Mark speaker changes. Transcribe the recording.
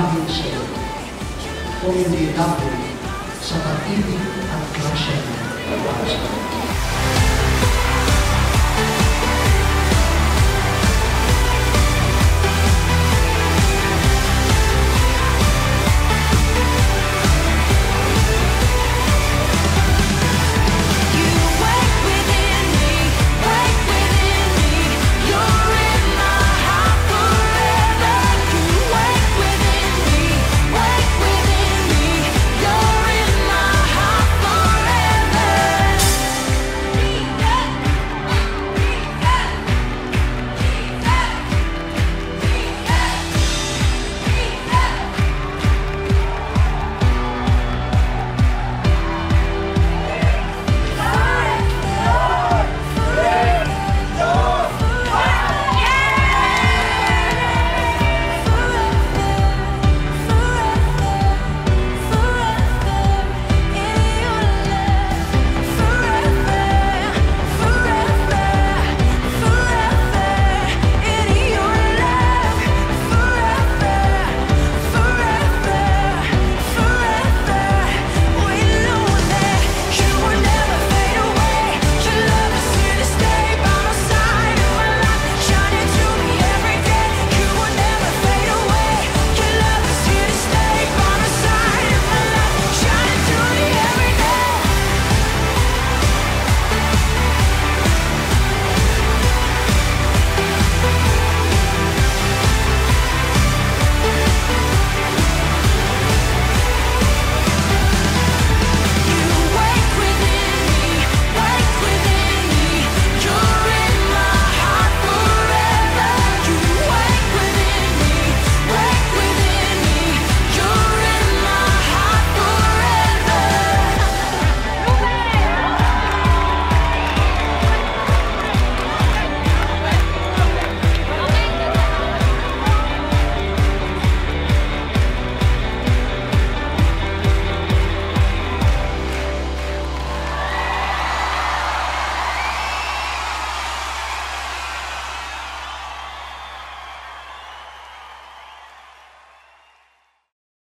Speaker 1: bagay sa iyo. Kung hindi dahil sa pag-ibig at grasya ng Panginoon.